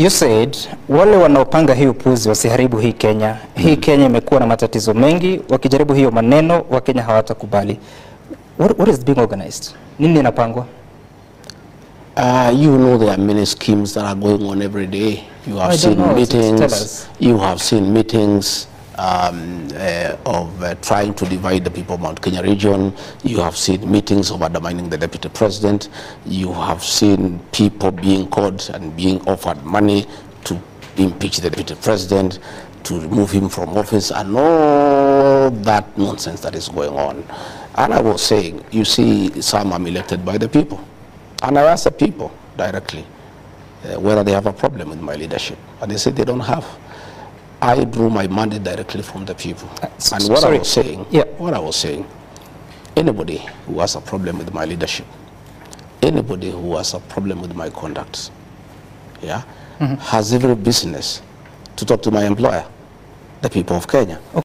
You said wale wanaopanga hii upuzi wasiharibu hii Kenya. Hii Kenya imekuwa na matatizo mengi, wakijaribu hiyo maneno Wakenya hawatakubali. What, what is being organized? Nini inapangwa? Uh, you know there are many schemes that are going on every day. You have I seen meetings. You have seen meetings um, uh, of uh, trying to divide the people of Mount Kenya region. You have seen meetings of undermining the deputy president. You have seen people being called and being offered money to impeach the deputy president, to remove him from office, and all that nonsense that is going on. And I was saying, you see, some are elected by the people. And I asked the people directly uh, whether they have a problem with my leadership. And they said they don't have. I drew my mandate directly from the people. Uh, s- and what sorry. I was saying, Yeah. what I was saying, anybody who has a problem with my leadership, anybody who has a problem with my conduct, yeah, mm-hmm. has every business to talk to my employer, the people of Kenya.